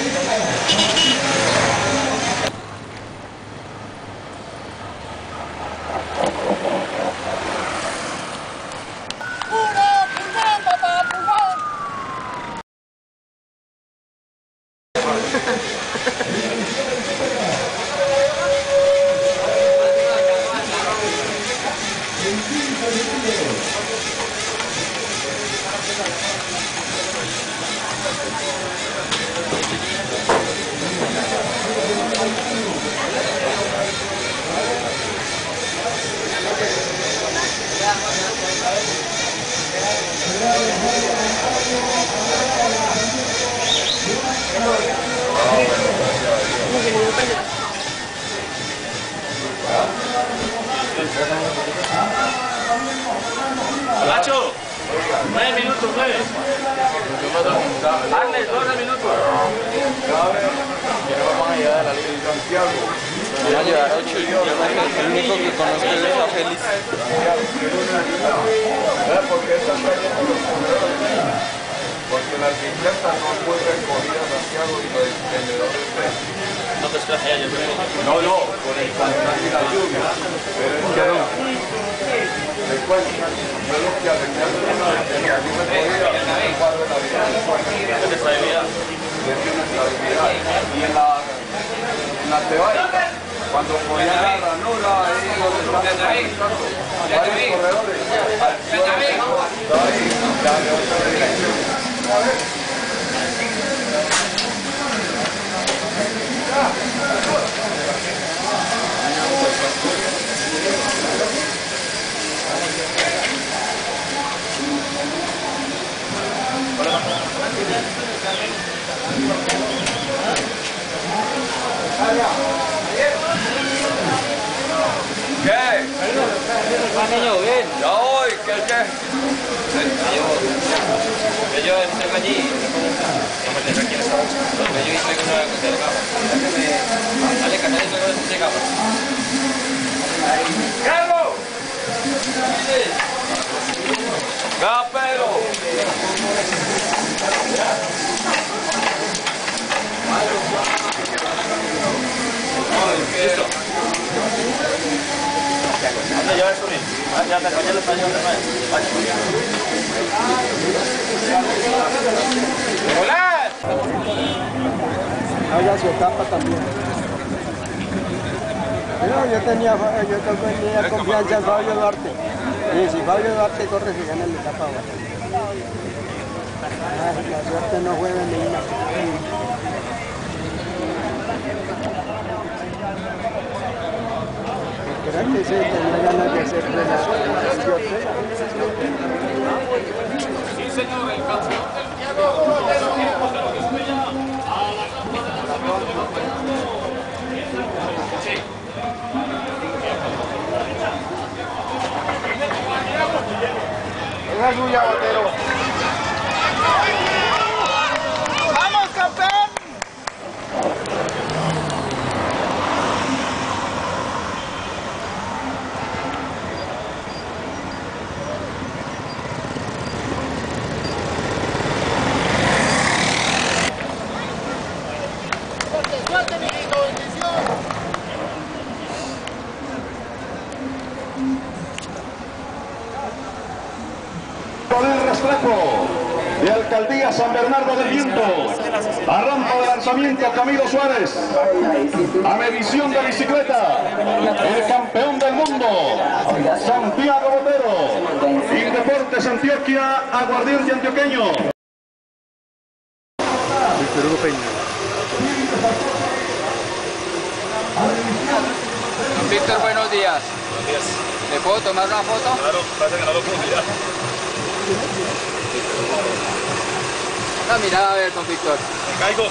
ハハハハ! Nacho, nueve minutos, nueve. Arles, doce minutos. Van a llevar ocho yo el único que conozco es. Porque las bicicletas no fue recogida Santiago y los vendedores de... No te esperas allá, yo creo. No, no, por el pantano y la lluvia. Pero es que no. Después, yo lo que arreglaron es que cogía un cuadro de. ¿Qué te estabilidad? Desde una estabilidad. Y en la, en la teórica, cuando cogía la ranura, ahí donde están varios corredores, otra dirección. ¿Qué? niño, bien. Yo estoy allí. No me tengo aquí en esa bolsa. Yo hice que no voy a coger gafas. Dale. ¡Carlos! ¡Gapero! Listo. ¿Dónde lleva eso, bien? Ah, ya te acompañé el español, ¡Hola! Haga su etapa también. Pero yo tenía, yo tenía confianza en Fabio Duarte. Y si Fabio Duarte corre, se gana la etapa. Ah, La suerte no juega ni una. Sí, tenía ganas de ser de la Sí, señor, el campeón del ¡Esa es suya, Botero! ¡Vamos, campeón! Reflejo de Alcaldía San Bernardo del Viento, a rampa de lanzamiento Camilo Suárez, a medición de bicicleta, el campeón del mundo, Santiago Botero, y Deportes Antioquia, aguardiente antioqueño. Don Víctor, buenos días. Buenos días. ¿Le puedo tomar una foto? Claro, pasa que no lo puedo mirar. Una mirada a ver, don Víctor. Me caigo.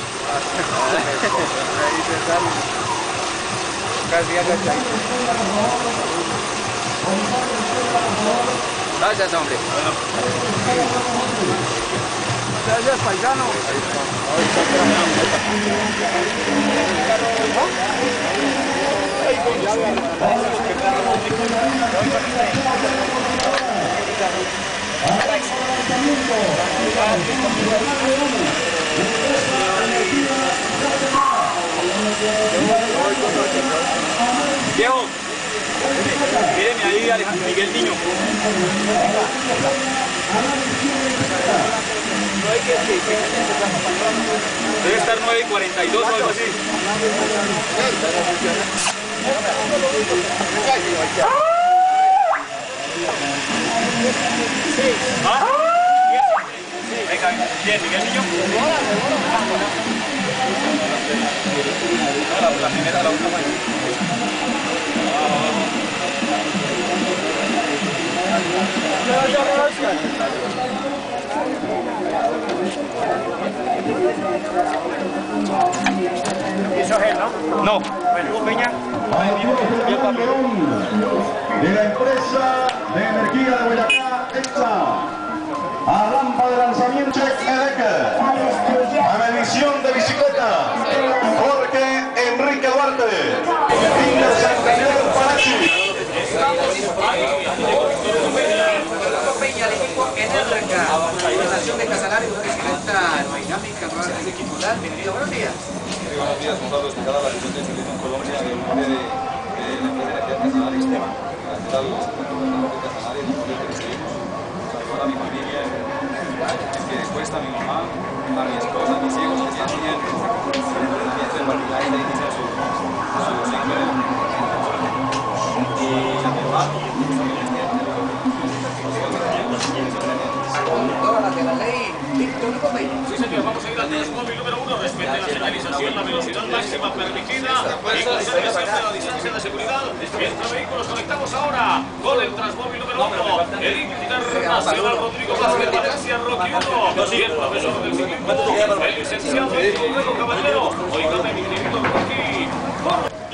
Gracias, hombre. Gracias, paisano. Viejo, míreme ahí Alejandro Miguel Niño. Debe estar 9 y 42 o algo así. ¡Ah! Venga, bien, Miguel Niño. Eso es él, ¿no? No. Bueno, Peña. De la empresa de energía de Boyacá, EXA. A rampa de lanzamiento, Edeke. A medición de bicicleta, Jorge Enrique Duarte. Inter Santander Parachi. De. Bienvenido, buenos días. buenos días, Gonzalo, destacada la del ciclismo en Colombia de de, de la empresa de energía Casanare Sistema. Gracias a después de que a mi familia, que cuesta a mi mamá, a mi esposa, a mis hijos de partidaje y a mi las de la ley. Sí, señor, vamos a ir al móvil número uno. Respete la señalización, la velocidad máxima permitida y conserve siempre la distancia de seguridad. Mientras vehículos conectamos ahora con el Transmóvil número uno. El internacional Rodrigo Vázquez Valencia Rocky 1. Y el profesor del ciclismo, el licenciado Diego Caballero. Oígame, mi querido Rocky.